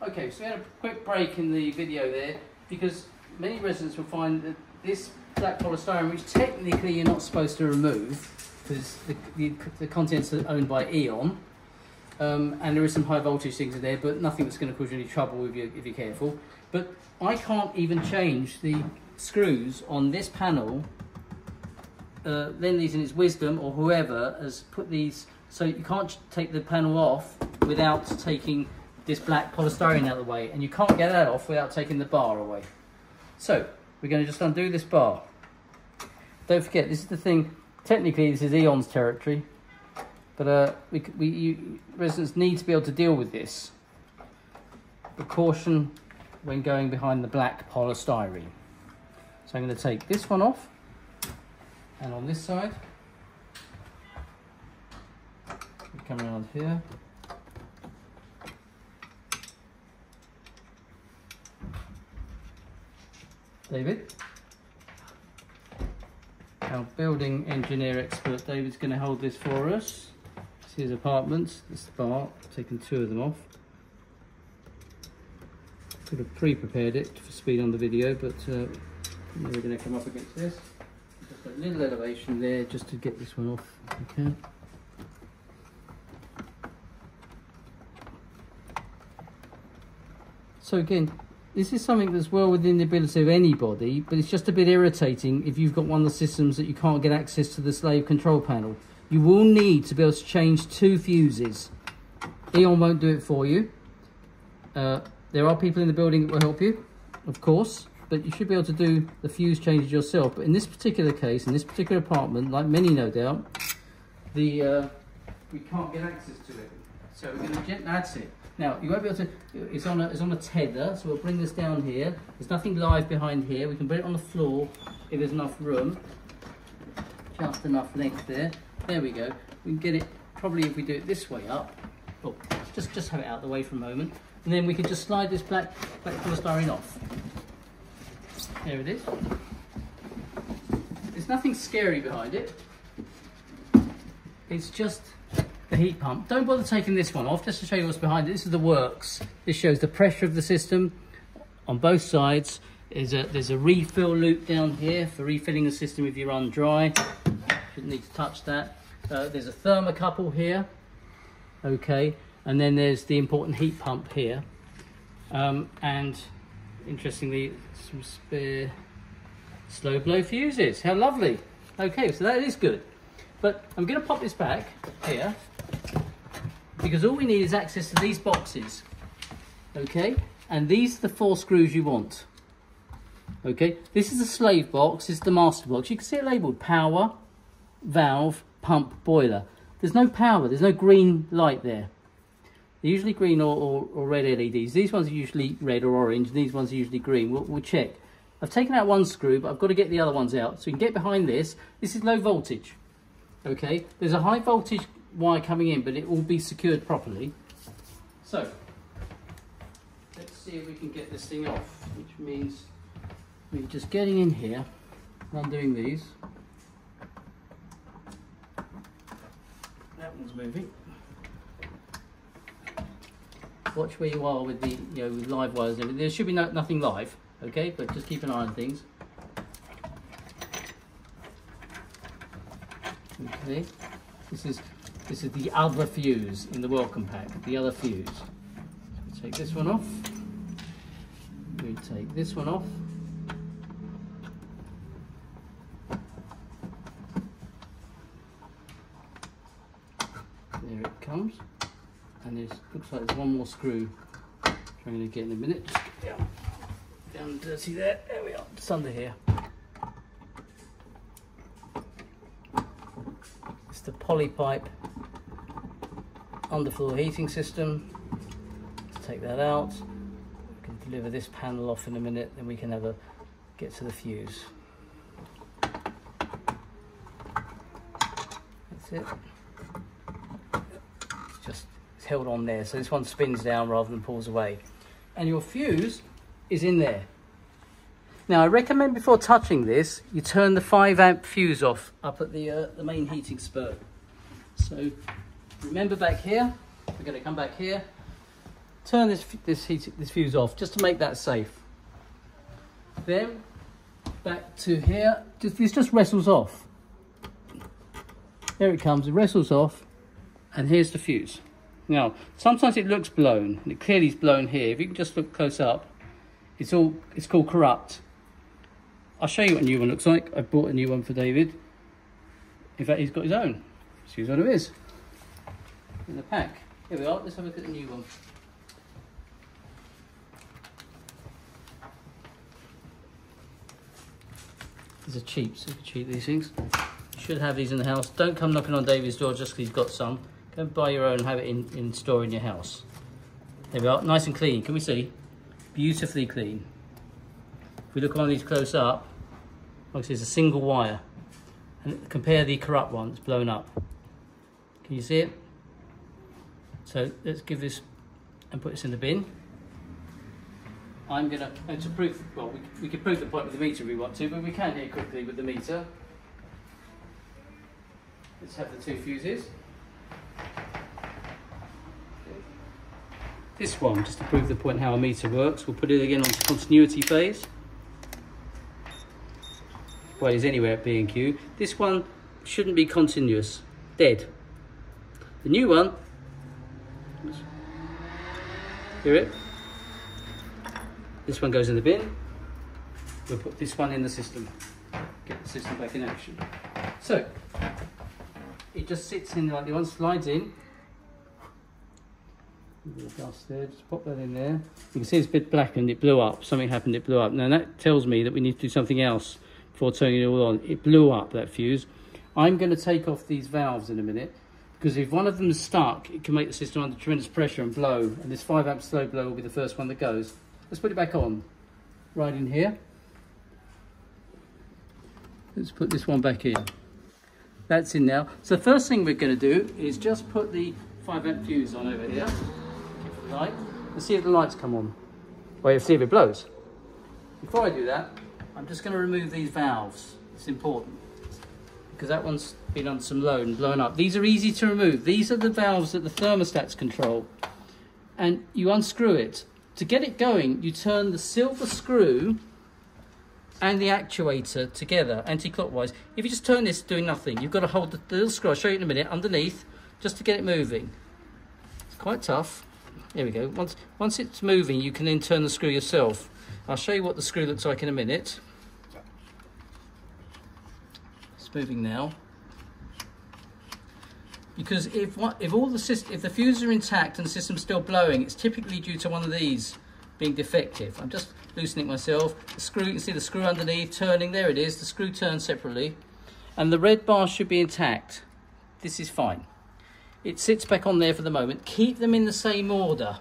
Okay, so we had a quick break in the video there because many residents will find that this black polystyrene, which technically you're not supposed to remove because the, the, the contents are owned by E.ON, um, and there is some high voltage things in there, but nothing that's going to cause you any trouble if, you, if you're careful. But I can't even change the screws on this panel. Uh, Lendlease in its wisdom, or whoever has put these, so you can't take the panel off without taking this black polystyrene out of the way, and you can't get that off without taking the bar away. So we're going to just undo this bar. Don't forget, this is the thing. Technically, this is E.ON's territory, but uh, we, we you, residents need to be able to deal with this. Precaution when going behind the black polystyrene. So I'm going to take this one off, and on this side, come around here. David? Our building engineer expert David's going to hold this for us. It's his apartments, the spa, taken two of them off. Could have pre-prepared it for speed on the video, but uh, we're going to come up against this. Just a little elevation there just to get this one off. Okay. So again, this is something that's well within the ability of anybody, but it's just a bit irritating if you've got one of the systems that you can't get access to the slave control panel. You will need to be able to change two fuses. E.ON won't do it for you. Uh, there are people in the building that will help you, of course, but you should be able to do the fuse changes yourself. But in this particular case, in this particular apartment, like many no doubt, the uh, we can't get access to it. So we're going to, get that's it. Now, you won't be able to, it's on, a, it's on a tether, so we'll bring this down here. There's nothing live behind here. We can put it on the floor if there's enough room. Just enough length there. There we go. We can get it, probably if we do it this way up, oh, just, just have it out of the way for a moment. And then we can just slide this black, black polystyrene off. There it is. There's nothing scary behind it. It's just the heat pump. Don't bother taking this one off, just to show you what's behind it. This is the works. This shows the pressure of the system on both sides. There's a, there's a refill loop down here for refilling the system if you run dry. Shouldn't need to touch that. Uh, there's a thermocouple here. Okay, and then there's the important heat pump here. Um, and interestingly, some spare slow blow fuses. How lovely. Okay, so that is good. But I'm going to pop this back here because all we need is access to these boxes. Okay, and these are the four screws you want. Okay, this is the slave box, this is the master box. You can see it labelled power, valve, pump, boiler. There's no power, there's no green light there. They're usually green or, or, or, red LEDs. These ones are usually red or orange, these ones are usually green. We'll, we'll check. I've taken out one screw, but I've got to get the other ones out. So you can get behind this. This is low voltage. Okay, there's a high voltage wire coming in, but it will be secured properly. So, let's see if we can get this thing off, which means we're just getting in here, undoing these. That one's moving. Watch where you are with the, you know, with live wires. There should be no, nothing live, okay? But just keep an eye on things. Okay, this is this is the other fuse in the welcome pack, the other fuse. So take this one off. We take this one off. There it comes. And there's looks like there's one more screw. I'm going to get in a minute. Down, down dirty there. There we are. It's under here. It's the polypipe underfloor heating system. Let's take that out. We can deliver this panel off in a minute, then we can have a get to the fuse. That's it. It's just it's held on there, so this one spins down rather than pulls away. And your fuse is in there. Now I recommend before touching this, you turn the 5 amp fuse off up at the, uh, the main heating spur. So remember back here, we're going to come back here, turn this this heat this fuse off just to make that safe. Then back to here. Just, this just wrestles off. There it comes. It wrestles off, and here's the fuse. Now, sometimes it looks blown, and it clearly is blown here. If you can just look close up, it's all it's called corrupt. I'll show you what a new one looks like. I bought a new one for David. In fact, he's got his own. See what it is in the pack. Here we are. Let's have a look at the new one. These are cheap, super cheap, these things. You should have these in the house. Don't come knocking on David's door just because he's got some. Go and buy your own and have it in, in store in your house. There we are, nice and clean. Can we see? Beautifully clean. If we look on these close up, obviously it's a single wire. And compare the corrupt one that's blown up. Can you see it? So let's give this and put this in the bin. I'm gonna, and to prove, well, we, we could prove the point with the meter if we want to, but we can here quickly with the meter. Let's have the two fuses. This one, just to prove the point how a meter works, we'll put it again on continuity phase. Well, it's anywhere at B&Q. This one shouldn't be continuous, dead. The new one, hear it? This one goes in the bin. We'll put this one in the system. Get the system back in action. So, it just sits in like the one, slides in. Dust there, just pop that in there. You can see it's a bit blackened, it blew up. Something happened, it blew up. Now that tells me that we need to do something else before turning it all on. It blew up, that fuse. I'm going to take off these valves in a minute because if one of them is stuck, it can make the system under tremendous pressure and blow. And this 5 amp slow blow will be the first one that goes. Let's put it back on, right in here. Let's put this one back in. That's in now. So the first thing we're going to do is just put the 5 amp fuse on over here. Light. And see if the lights come on. Wait, see if it blows. Before I do that, I'm just going to remove these valves. It's important because that one's been on some load and blown up. These are easy to remove. These are the valves that the thermostats control. And you unscrew it to get it going, you turn the silver screw and the actuator together anti-clockwise. If you just turn this doing nothing, you've got to hold the little screw, I'll show you in a minute, underneath, just to get it moving. It's quite tough. There we go. Once, once it's moving, you can then turn the screw yourself. I'll show you what the screw looks like in a minute. It's moving now because if what, if all the system, if the fuses are intact and the system's still blowing, it's typically due to one of these being defective. I'm just loosening myself. The screw, you can see the screw underneath turning. There it is. The screw turns separately, and the red bar should be intact. This is fine. It sits back on there for the moment. Keep them in the same order.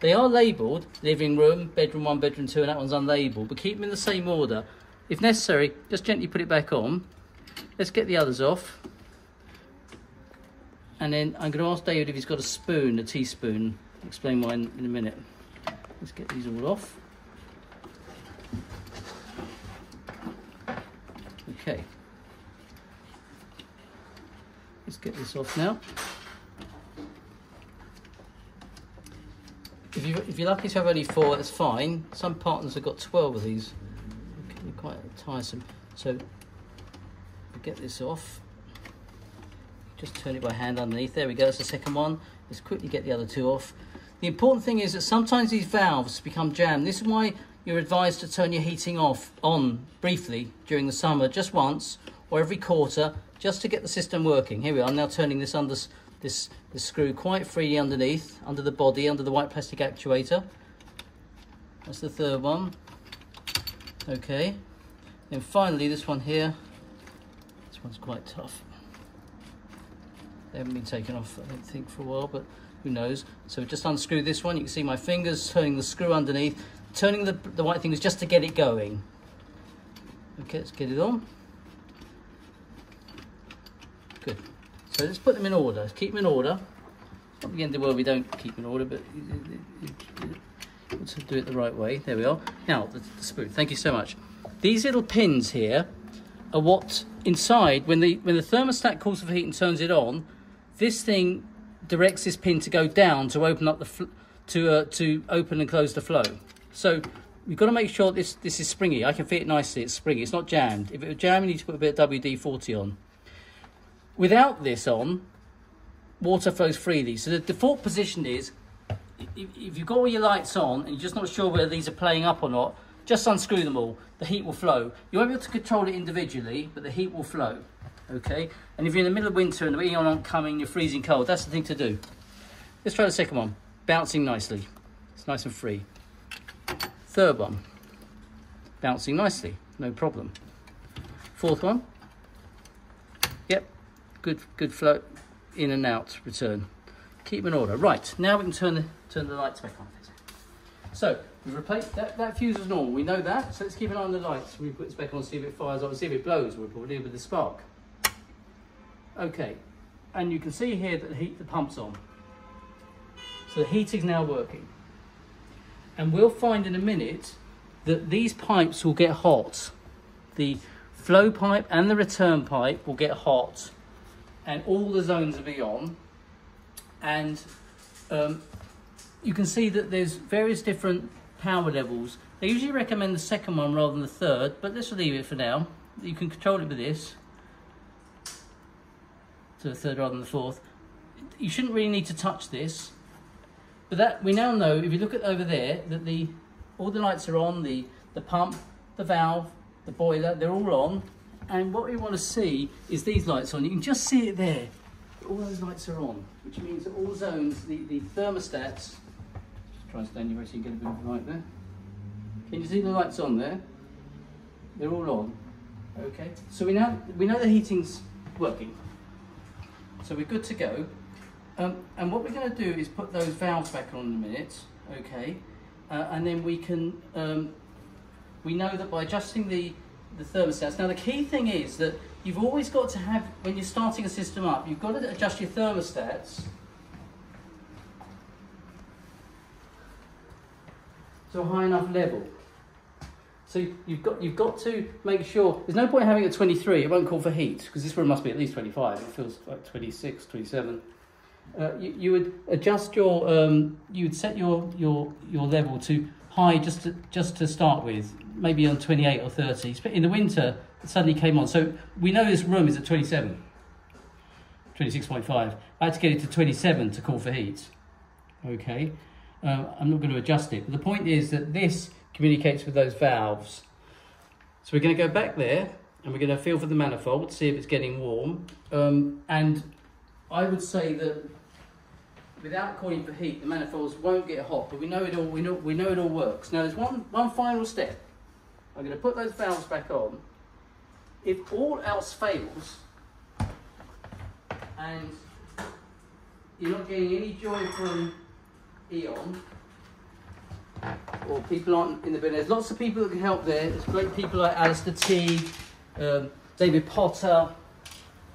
They are labelled living room, bedroom one, bedroom two, and that one's unlabelled. But keep them in the same order. If necessary, just gently put it back on. Let's get the others off. And then I'm going to ask David if he's got a spoon, a teaspoon. I'll explain why in, in a minute. Let's get these all off. Okay. Let's get this off now. If, you, if you're lucky to have only four, that's fine. Some partners have got 12 of these. It quite tiresome. So, get this off. Just turn it by hand underneath. There we go, that's the second one. Let's quickly get the other two off. The important thing is that sometimes these valves become jammed. This is why you're advised to turn your heating off on briefly during the summer, just once or every quarter, just to get the system working. Here we are, I'm now turning this under this, this screw quite freely underneath, under the body, under the white plastic actuator. That's the third one. Okay. And finally, this one here. One's quite tough. They haven't been taken off, I don't think, for a while, but who knows. So just unscrew this one. You can see my fingers turning the screw underneath. Turning the, the white thing is just to get it going. Okay, let's get it on. Good. So let's put them in order. Keep them in order. Not the end of the world we don't keep in order, but let's do it the right way. There we are. Now, the, the spoon. Thank you so much. These little pins here are what inside, when the, when the thermostat calls for heat and turns it on, this thing directs this pin to go down to open up the to uh, to open and close the flow. So we've got to make sure this this is springy. I can fit it nicely. It's springy. It's not jammed. If it was jammed, you need to put a bit of WD-40 on. Without this on, water flows freely. So the default position is, if you've got all your lights on and you're just not sure whether these are playing up or not, just unscrew them all. The heat will flow. You won't be able to control it individually, but the heat will flow. Okay? And if you're in the middle of winter and the E.ON aren't coming, you're freezing cold, that's the thing to do. Let's try the second one. Bouncing nicely. It's nice and free. Third one. Bouncing nicely. No problem. Fourth one. Yep. Good good flow in and out return. Keep in order. Right, now we can turn the turn the lights back on. So we've replaced that, that fuse is normal, we know that, so let's keep an eye on the lights. We put this back on, see if it fires up, see if it blows, we'll probably with the spark. Okay, and you can see here that the heat the pump's on. So the heating's now working. And we'll find in a minute that these pipes will get hot. The flow pipe and the return pipe will get hot and all the zones will be on. And um, you can see that there's various different power levels. They usually recommend the second one rather than the third, but let's leave it for now. You can control it with this. To the third rather than the fourth. You shouldn't really need to touch this. But that we now know, if you look at over there, that the all the lights are on, the, the pump, the valve, the boiler, they're all on. And what we want to see is these lights on. You can just see it there. All those lights are on, which means that all zones, the, the thermostats, try and stand you where so you get a bit of light there. Can you see the lights on there? They're all on. Okay, so we now we know the heating's working. So we're good to go. Um, and what we're going to do is put those valves back on in a minute, okay? Uh, and then we can, um, we know that by adjusting the, the thermostats, now the key thing is that you've always got to have, when you're starting a system up, you've got to adjust your thermostats to a high enough level. So you've got you've got to make sure there's no point having it 23. It won't call for heat because this room must be at least 25. It feels like 26, 27. Uh, you, you would adjust your um, you would set your your your level to high just to, just to start with, maybe on 28 or 30. But In the winter, it suddenly came on. So we know this room is at 27, 26.5. I had to get it to 27 to call for heat. Okay. Uh, I'm not going to adjust it. But the point is that this communicates with those valves. So we're going to go back there and we're going to feel for the manifold, see if it's getting warm. Um, and I would say that without calling for heat, the manifolds won't get hot, but we know it all, we know, we know it all works. Now there's one, one final step. I'm going to put those valves back on. If all else fails, and you're not getting any joy from E.ON, or people aren't in the bin. There's lots of people that can help there. There's great people like Alistair Teague, um, David Potter,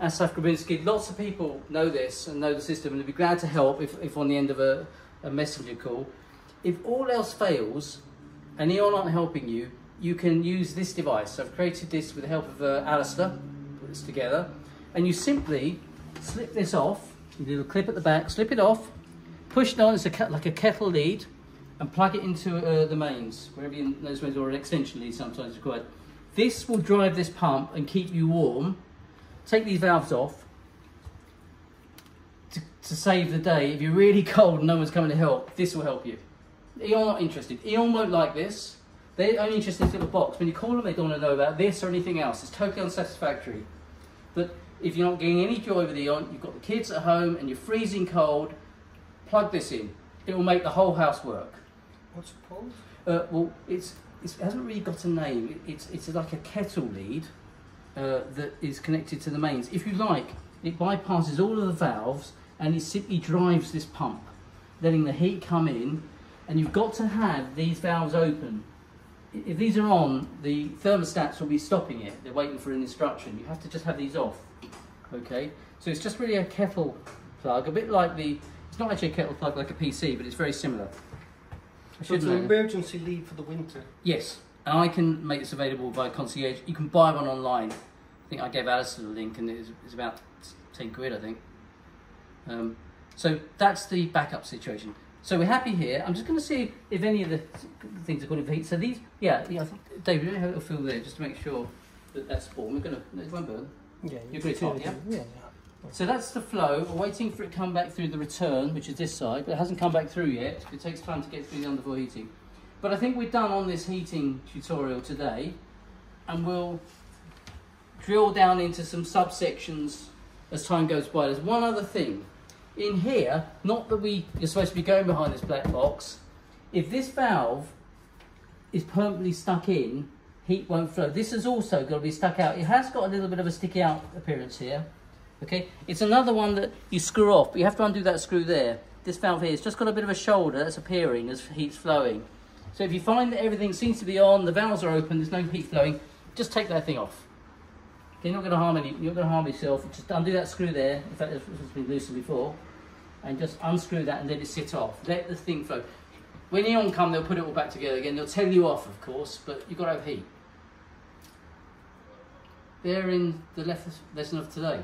Asaf Grabinski. Lots of people know this and know the system and they'd be glad to help if, if on the end of a, a messenger call. If all else fails and E.ON aren't helping you, you can use this device. I've created this with the help of uh, Alistair, put this together, and you simply slip this off, you a clip at the back, slip it off, push it on, it's a, like a kettle lead, and plug it into uh, the mains, wherever you those mains, or an extension lead sometimes required. This will drive this pump and keep you warm. Take these valves off to, to save the day. If you're really cold and no one's coming to help, this will help you. E.ON not interested. E.ON won't like this. They're only interested in this little box. When you call them, they don't want to know about this or anything else. It's totally unsatisfactory. But if you're not getting any joy with E.ON, you've got the kids at home and you're freezing cold, plug this in. It will make the whole house work. What's it called? Uh, well, it's, it's, it hasn't really got a name. It, it's, it's like a kettle lead uh, that is connected to the mains. If you like, it bypasses all of the valves and it simply drives this pump, letting the heat come in. And you've got to have these valves open. If these are on, the thermostats will be stopping it. They're waiting for an instruction. You have to just have these off. Okay, so it's just really a kettle plug, a bit like the. It's not actually a kettle plug like a PC, but it's very similar. I So it's an emergency lead for the winter. Yes, and I can make this available by concierge. You can buy one online. I think I gave Alison a link, and it's, it's about ten quid, I think. Um, so that's the backup situation. So we're happy here. I'm just going to see if any of the things are calling for heat. So these, yeah, yeah. I think, David, me have a little feel there just to make sure that that's warm. We're going to, it won't burn. Yeah, You agree, Tom, yeah? Yeah, So that's the flow. We're waiting for it to come back through the return, which is this side, but it hasn't come back through yet. It takes time to get through the underfloor heating. But I think we're done on this heating tutorial today, and we'll drill down into some subsections as time goes by. There's one other thing. In here, not that we you're supposed to be going behind this black box, if this valve is permanently stuck in, heat won't flow. This has also got to be stuck out. It has got a little bit of a sticky out appearance here. Okay, it's another one that you screw off, but you have to undo that screw there. This valve here, it's just got a bit of a shoulder that's appearing as heat's flowing. So if you find that everything seems to be on, the valves are open, there's no heat flowing, just take that thing off. Okay, you're not going to harm any, you're not going to harm yourself. Just undo that screw there, in fact it's been loosened before, and just unscrew that and let it sit off. Let the thing flow. When E.ON come, they'll put it all back together again. They'll tell you off, of course, but you've got to have heat. In the lesson of today.